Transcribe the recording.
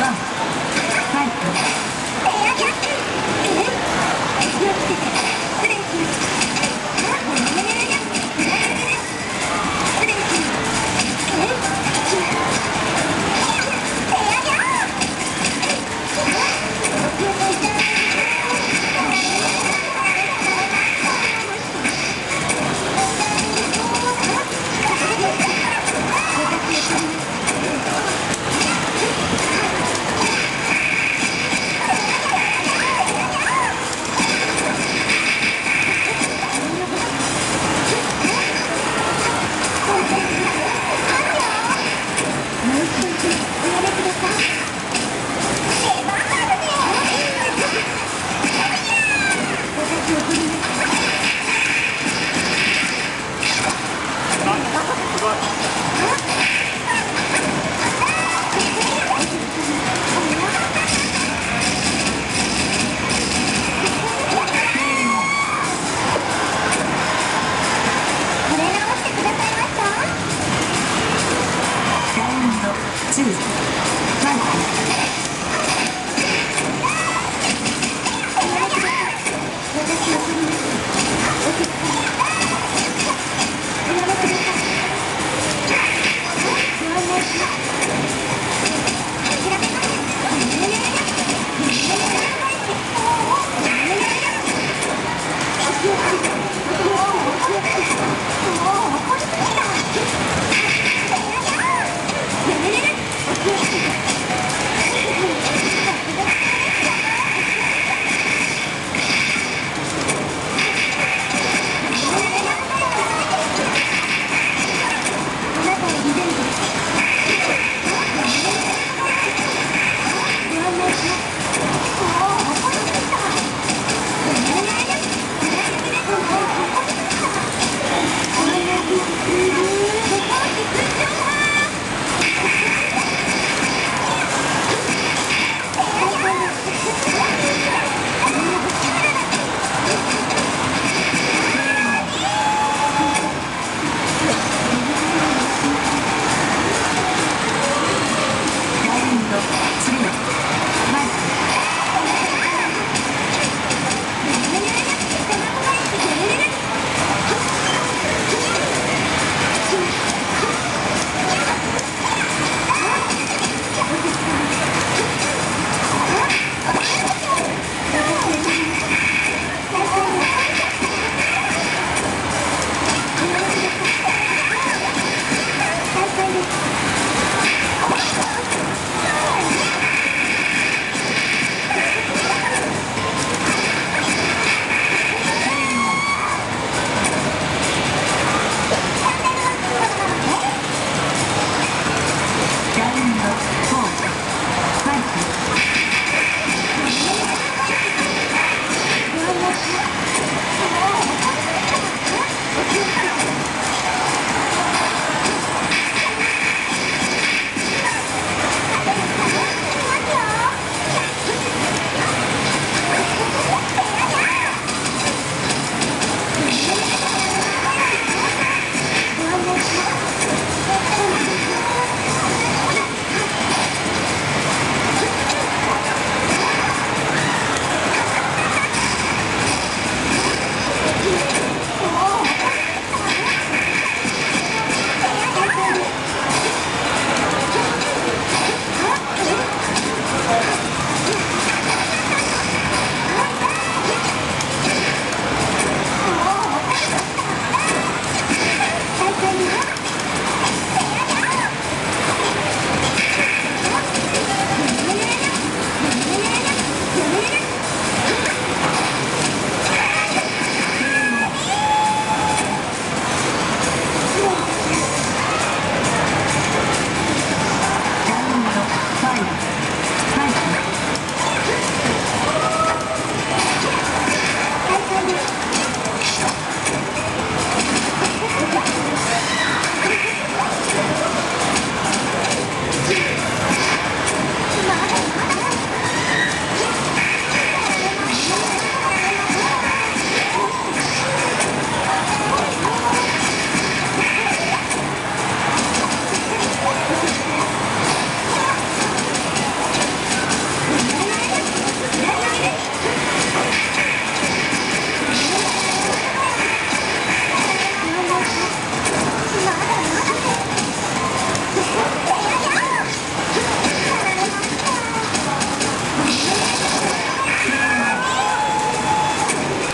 你看。